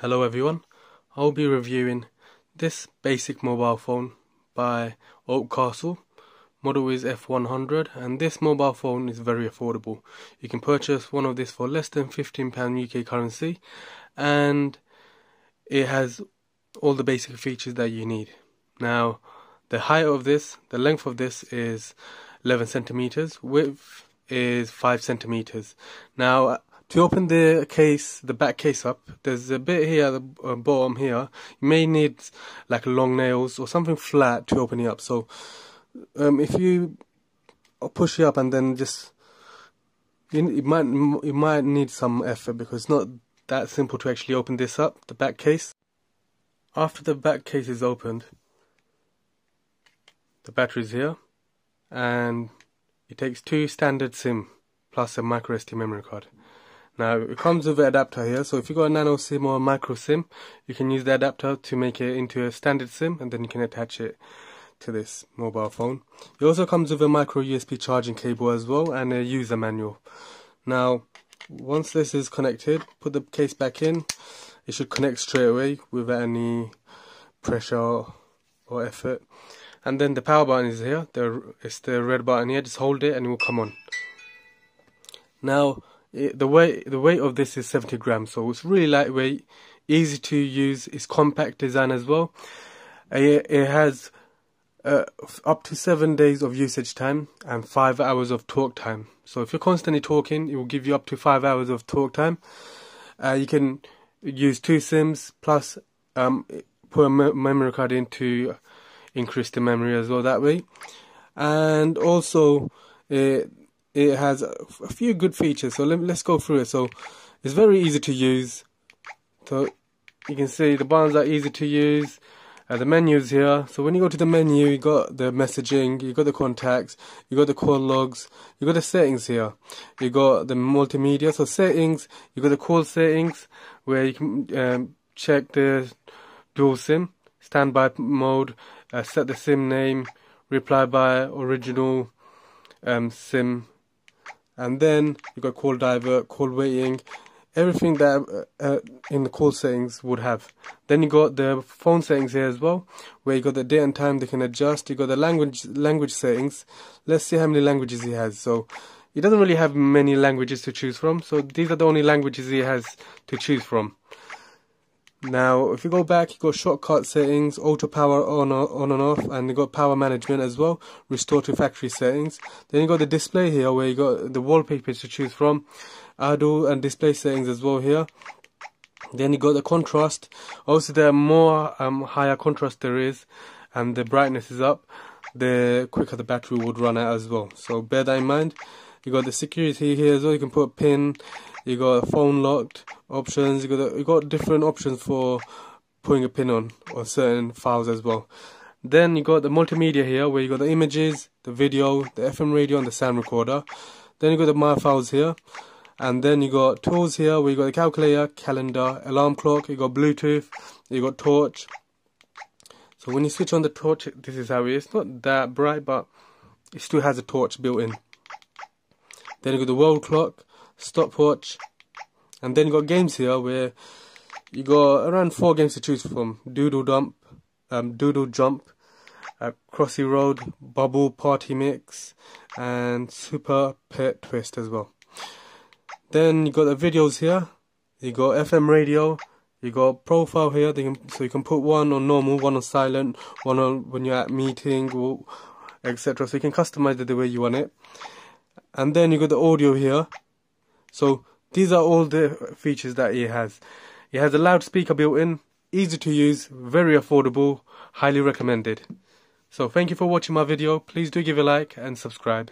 Hello everyone, I'll be reviewing this basic mobile phone by Oakcastle. Model is F100 and this mobile phone is very affordable. You can purchase one of this for less than £15 UK currency and it has all the basic features that you need. Now the height of this, the length of this is 11 centimeters, width is 5 centimeters. Now to open the case, the back case up, there's a bit here at the uh, bottom here. You may need like long nails or something flat to open it up. So um, if you push it up and then just you, you might you might need some effort because it's not that simple to actually open this up, the back case. After the back case is opened, the battery is here, and it takes two standard SIM plus a micro SD memory card. Now it comes with an adapter here, so if you've got a nano SIM or a micro SIM, you can use the adapter to make it into a standard SIM and then you can attach it to this mobile phone. It also comes with a micro USB charging cable as well and a user manual. Now once this is connected, put the case back in. It should connect straight away without any pressure or effort. And then the power button is here. The, it's the red button here. Just hold it and it will come on. Now it, the weight the weight of this is 70 grams so it's really lightweight easy to use it's compact design as well. It, it has uh, up to seven days of usage time and five hours of talk time. So if you're constantly talking it will give you up to five hours of talk time. Uh, you can use two sims plus um, put a memory card in to increase the memory as well that way. And also it it has a, few good features. So let, us go through it. So it's very easy to use. So you can see the buttons are easy to use. Uh, the menus here. So when you go to the menu, you got the messaging, you got the contacts, you got the call logs, you got the settings here. You got the multimedia. So settings, you got the call settings where you can um, check the dual SIM, standby mode, uh, set the SIM name, reply by original um, SIM and then you've got call divert, call waiting, everything that uh, uh, in the call settings would have. Then you got the phone settings here as well, where you got the date and time they can adjust. You got the language language settings. Let's see how many languages he has. So he doesn't really have many languages to choose from. So these are the only languages he has to choose from. Now, if you go back, you got shortcut settings, auto power on, on and off, and you got power management as well, restore to factory settings. Then you got the display here where you got the wallpapers to choose from, audio and display settings as well here. Then you got the contrast. Also, the more um, higher contrast there is, and the brightness is up, the quicker the battery would run out as well. So bear that in mind. You got the security here as well. You can put a pin. You got phone locked. Options. You got you got different options for putting a pin on on certain files as well. Then you got the multimedia here where you got the images the video the fm radio and the sound recorder. Then you got the my files here. And then you got tools here where you got the calculator calendar alarm clock. You got bluetooth. You got torch. So when you switch on the torch this is how it is. It's not that bright but it still has a torch built in then you got the world clock stopwatch, and then you got games here where you got around four games to choose from: Doodle Dump, um, Doodle Jump, uh, Crossy Road, Bubble Party Mix, and Super Pet Twist as well. Then you got the videos here. You got FM radio. You got profile here, so you can put one on normal, one on silent, one on when you're at meeting, etc. So you can customize it the way you want it. And then you got the audio here, so these are all the features that it has. It has a loudspeaker built in, easy to use, very affordable, highly recommended. So thank you for watching my video. Please do give a like and subscribe.